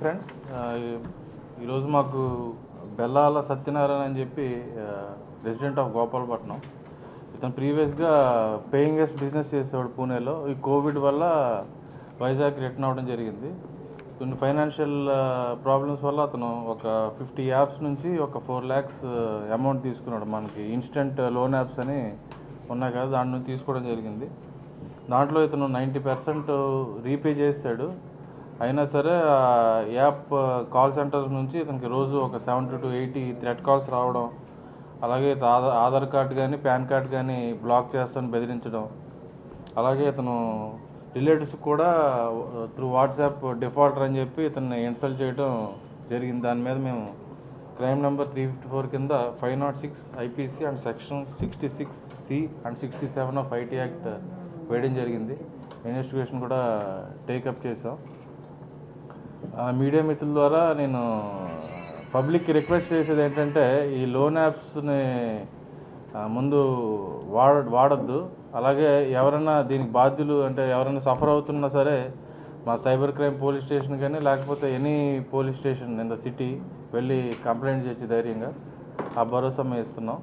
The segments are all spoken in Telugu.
ఫ్రెండ్స్ ఈరోజు మాకు బెల్లాల సత్యనారాయణ అని చెప్పి రెసిడెంట్ ఆఫ్ గోపాలపట్నం. ఇతను ప్రీవియస్గా పేయింగ్ గెస్ట్ బిజినెస్ చేసేవాడు పూణేలో. ఈ కోవిడ్ వల్ల వైజాగ్ రిటర్న్ అవ్వడం జరిగింది. కొన్ని ఫైనాన్షియల్ ప్రాబ్లమ్స్ వల్ల అతను ఒక ఫిఫ్టీ యాప్స్ నుంచి ఒక ఫోర్ ల్యాక్స్ అమౌంట్ తీసుకున్నాడు. మనకి ఇన్స్టెంట్ లోన్ యాప్స్ అని ఉన్నాయి కదా దాని నుంచి తీసుకోవడం జరిగింది. దాంట్లో ఇతను నైంటీ పర్సెంట్ రీపే చేశాడు అయినా సరే యాప్ కాల్ సెంటర్ నుంచి ఇతనికి రోజు ఒక seventy to eighty threat calls రావడం అలాగే ఆధార్ ఆధార్ కార్డ్ కానీ పాన్ కార్డ్ కానీ బ్లాక్ చేస్తాను బెదిరించడం అలాగే ఇతను రిలేటివ్స్ కూడా త్రూ వాట్సాప్ డిఫాల్టర్ అని చెప్పి ఇతన్ని ఇన్సల్ట్ చేయడం జరిగింది. దాని మీద మేము crime number three fifty four కింద five nought six IPC and section sixty six C and sixty seven of IT act వేయడం జరిగింది. ఇన్వెస్టిగేషన్ కూడా టేకప్ చేసాం ఆ, మీడియా మిత్రుల ద్వారా నేను పబ్లిక్కి రిక్వెస్ట్ చేసేది ఏంటంటే ఈ లోన్ యాప్స్ని ముందు వాడ వాడద్దు. అలాగే ఎవరైనా దీనికి బాధ్యులు అంటే ఎవరైనా సఫర్ అవుతున్నా సరే మా సైబర్ క్రైమ్ పోలీస్ స్టేషన్ కానీ లేకపోతే any police station in the city వెళ్ళి కంప్లైంట్ చేసి ధైర్యంగా ఆ భరోసా మేము ఇస్తున్నాం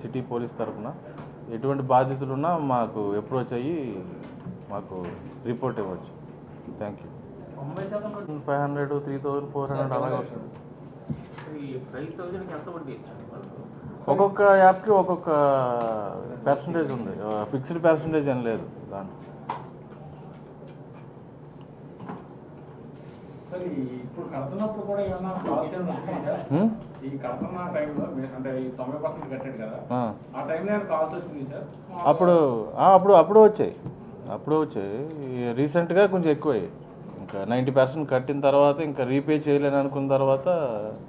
సిటీ పోలీస్ తరఫున. ఎటువంటి బాధ్యతలు ఉన్నా మాకు అప్రోచ్ అయ్యి మాకు రిపోర్ట్ ఇవ్వచ్చు. Thank you. Five hundred three thousand four hundred అలాగే వస్తుంది ఒక్కొక్క యాప్కి ఒక్కొక్క పర్సంటేజ్ ఉంది. ఫిక్స్డ్ పర్సంటేజ్ ఏం లేదు దాంట్లో. ఇప్పుడు కడుతున్నప్పుడు కూడా ఏమన్నా కాల్ సెంటర్ వస్తున్నాయి సార్ హ్మ్? ఈ కడుతున్న టైంలో మీరు- అంటే ఈ తొంభై పర్సెంట్ కట్టాడు కదా. ఆ. ఆ టైంలో ఏమైనా కాల్స్ వచ్చింది సార్. అప్పుడు ఆ, అప్పుడు అప్పుడు వచ్చాయి. అప్పుడు వచ్చాయి. రీసెంట్గా కొంచెం ఎక్కువయ్యాయి. ఇంకా నైంటీ పర్సెంట్ కట్టిన తర్వాత ఇంకా రీపే చేయలేని అనుకున్న తర్వాత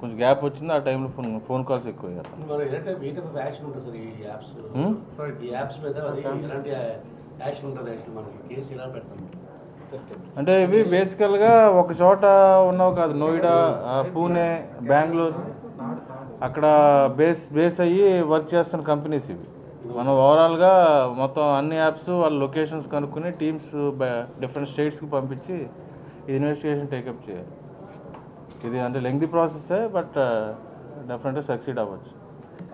కొంచెం గ్యాప్ వచ్చింది. ఆ టైంలో ఫోన్ ఫోన్ కాల్స్ పెడతాం. అంటే ఇవి బేసికల్గా ఒక చోట ఉన్నవి కాదు. నోయిడా పూణే బెంగళూరు. అక్కడ బేస్ బేస్ అయ్యి వర్క్ చేస్తున్న కంపెనీస్ ఇవి. మనం ఓవరాల్గా మొత్తం అన్ని యాప్స్ వాళ్ళ లొకేషన్స్ కనుక్కుని టీమ్స్ డిఫరెంట్ స్టేట్స్కి పంపించి ఇన్వెస్టిగేషన్ టేకప్ చేయాలి. ఇది అంటే లెంగ్ది ప్రాసెసే బట్ డెఫినెట్గా సక్సీడ్ అవ్వచ్చు లోకల్గా ఎవరైనా వస్తున్నారా కాదు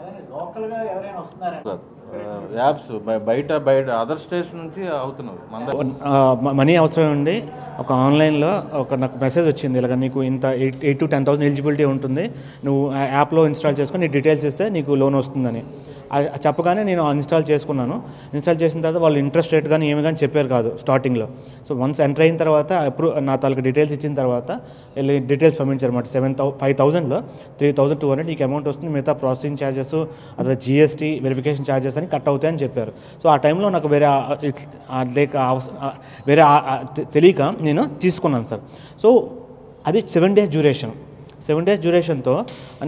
యాప్స్ బయట బయట అదర్ స్టేట్స్ నుంచి అవుతున్నవి మన అవసరం ఉండి ఒక ఆన్లైన్లో ఒక నాకు మెసేజ్ వచ్చింది. ఇలాగ నీకు ఇంత eight eight to ten thousand eligibility ఉంటుంది. నువ్వు ఆ యాప్లో ఇన్స్టాల్ చేసుకొని నీ డీటెయిల్స్ ఇస్తే నీకు లోన్ వస్తుందని. చెప్పగానే నేను ఇన్స్టాల్ చేసుకున్నాను. ఇన్స్టాల్ చేసిన తర్వాత వాళ్ళు ఇంట్రెస్ట్ రేట్ కానీ ఏమి కానీ చెప్పారు కాదు స్టార్టింగ్లో సో వన్స్ ఎంటర్ అయిన తర్వాత అప్రూవ్ నా తాలూకు డీటెయిల్స్ ఇచ్చిన తర్వాత వెళ్ళి డీటెయిల్స్ పంపించారు అనమాట సెవెన్ థౌ ఫైవ్ థౌసండ్లో త్రీ థౌసండ్ టూ హండ్రెడ్ నీకు అమౌంట్ వస్తుంది మిగతా ప్రాసెసింగ్ ఛార్జెస్ అదే జిఎస్టీ వెరిఫికేషన్ ఛార్జెస్ అని కట్ అవుతాయని చెప్పారు. సో ఆ టైంలో నాకు వేరే లేక వేరే తెలియక నేను తీసుకున్నాను సార్. సో అది seven days duration seven days డ్యూరేషన్తో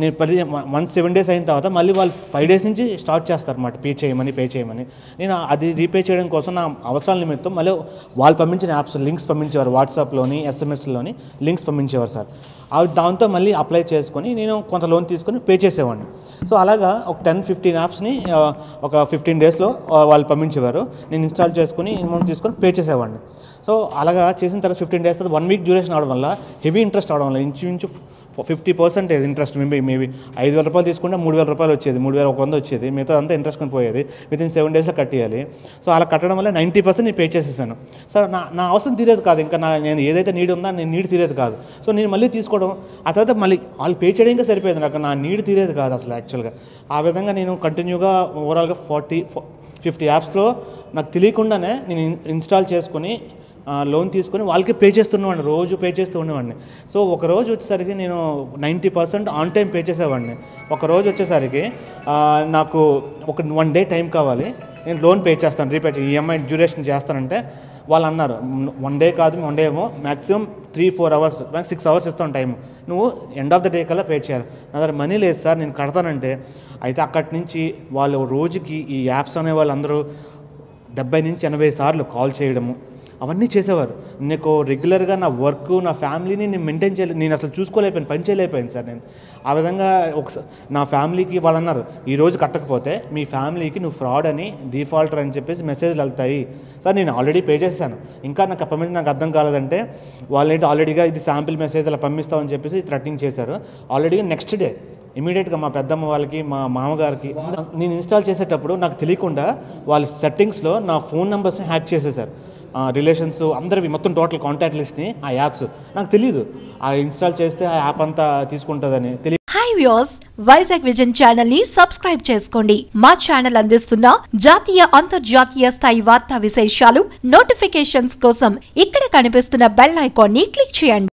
నేను పది మంత్ సెవెన్ డేస్ అయిన తర్వాత మళ్ళీ వాళ్ళు ఫైవ్ డేస్ నుంచి స్టార్ట్ చేస్తారు అన్నమాట పే చేయమని పే చేయమని. నేను అది రీపే చేయడం కోసం నా అవసరాల నిమిత్తం మళ్ళీ వాళ్ళు పంపించిన యాప్స్ లింక్స్ పంపించేవారు వాట్సాప్లోని ఎస్ఎంఎస్లోని లింక్స్ పంపించేవారు సార్. అవి దాంతో మళ్ళీ అప్లై చేసుకొని నేను కొంత లోన్ తీసుకొని పే చేసేవాడిని. సో అలాగా ఒక టెన్ ఫిఫ్టీన్ యాప్స్ని ఒక ఫిఫ్టీన్ డేస్లో వాళ్ళు పంపించేవారు. నేను ఇన్స్టాల్ చేసుకుని అమౌంట్ తీసుకొని పే చేసేవాడిని. సో అలాగా చేసిన తర్వాత ఫిఫ్టీన్ డేస్ తర్వాత వన్ వీక్ డ్యూరేషన్ అవడం వల్ల హెవీ ఇంట్రెస్ట్ అవడం వల్ల ఇంచుమించు fifty percentage interest maybe maybe ఐదు వేల రూపాయలు తీసుకుంటే మూడు వేల రూపాయలు వచ్చేది మూడు వేల ఒక వంద వచ్చేది మిగతా అంతా ఇంట్రెస్ట్ కొని పోయేది. విత్ ఇన్ సెవెన్ డేస్లో కట్టేయాలి. సో అలా కట్టడం వల్ల నైంటీ పర్సెంట్ నేను పే చేసేసాను. సార్ నా నా అవసరం తీరేది కాదు. ఇంకా నా నేను ఏదైతే నీడ్ ఉందో నేను నీడ్ తీరేది కాదు. సో నేను మళ్ళీ తీసుకోవడం ఆ తర్వాత మళ్ళీ వాళ్ళు పే చేయడానికి సరిపోయింది నాకు. నా నీడ్ తీరేది కాదు అసలు యాక్చువల్గా ఆ విధంగా నేను కంటిన్యూగా ఓవరాల్గా ఫార్టీ ఫిఫ్టీ యాప్స్లో నాకు తెలియకుండానే నేను ఇన్స్టాల్ చేసుకొని లోన్ తీసుకొని వాళ్ళకి పే చేస్తున్నవాడిని రోజు పే చేస్తూ ఉండేవాడిని. సో ఒక రోజు వచ్చేసరికి నేను ninety percent on time pay చేసేవాడిని. ఒక రోజు వచ్చేసరికి నాకు ఒక వన్ డే టైం కావాలి. నేను లోన్ పే చేస్తాను రీపే ఈఎంఐ డ్యూరేషన్ చేస్తానంటే వాళ్ళు అన్నారు వన్ డే కాదు వన్ డే ఏమో maximum three four hours six hours ఇస్తాను టైం నువ్వు ఎండ్ ఆఫ్ ద డే కల్లా పే చేయాలి. నా దగ్గర మనీ లేదు సార్ నేను కడతానంటే అయితే అక్కడి నుంచి వాళ్ళు రోజుకి ఈ యాప్స్ అనే వాళ్ళందరూ డెబ్బై నుంచి ఎనభై సార్లు కాల్ చేయడము. అవన్నీ చేసేవారు. నీకు రెగ్యులర్గా నా వర్క్ నా ఫ్యామిలీని నేను మెయింటైన్ చేయలే నేను అసలు చూసుకోలేకపోయాను పని చేయలేకపోయాను సార్ నేను. ఆ విధంగా ఒకసారి నా ఫ్యామిలీకి వాళ్ళు అన్నారు ఈరోజు కట్టకపోతే మీ ఫ్యామిలీకి నువ్వు ఫ్రాడ్ అని డిఫాల్టర్ అని చెప్పేసి మెసేజ్లు వెళ్తాయి. సార్ నేను ఆల్రెడీ పే చేశాను ఇంకా నాకు అప్పటి నాకు అర్థం కాలేదంటే వాళ్ళు ఏంటి ఆల్రెడీగా ఇది శాంపిల్ మెసేజ్ అలా పంపిస్తామని చెప్పేసి థ్రెటింగ్ చేశారు. ఆల్రెడీగా నెక్స్ట్ డే ఇమీడియట్గా మా పెద్దమ్మ వాళ్ళకి మా మామగారికి నేను ఇన్స్టాల్ చేసేటప్పుడు నాకు తెలియకుండా వాళ్ళ సెట్టింగ్స్లో నా ఫోన్ నెంబర్స్ని హ్యాక్ చేసేసారు. రిలేషన్స్ అందరివి మొత్తం టోటల్ కాంటాక్ట్ లిస్ట్ని ఆ యాప్స్ నాకు తెలియదు ఆ ఇన్స్టాల్ చేస్తే ఆ యాప్ అంతా తీసుకుంటుందని తెలియదు హాయ్ వ్యూస్ వైజాగ్ విజన్ ఛానల్ని సబ్స్క్రైబ్ చేసుకోండి. మా ఛానల్ అందిస్తున్న జాతీయ అంతర్జాతీయ స్థాయి వార్తా విశేషాలు నోటిఫికేషన్స్ కోసం ఇక్కడ కనిపిస్తున్న బెల్ ఐకాన్ని క్లిక్ చేయండి.